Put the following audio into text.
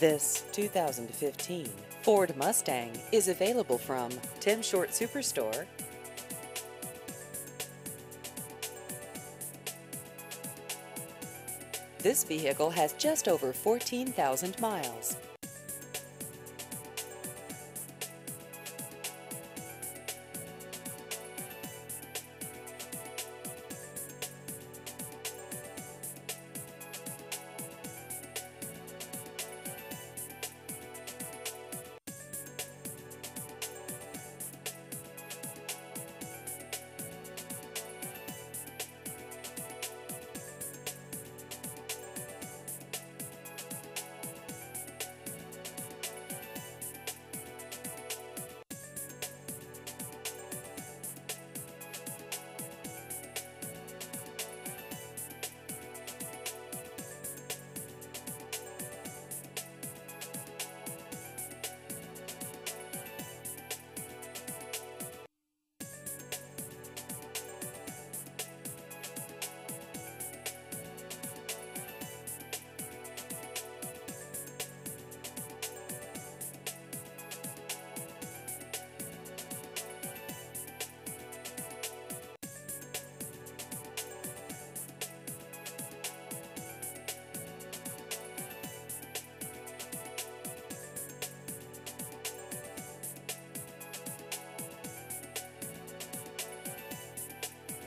This 2015 Ford Mustang is available from Tim Short Superstore. This vehicle has just over 14,000 miles.